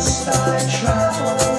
must I travel?